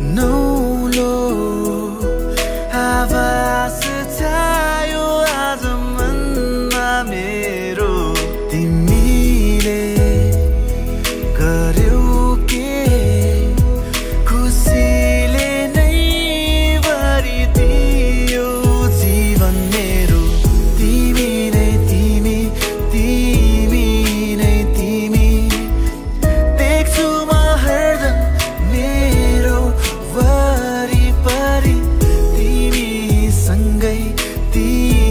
No ti.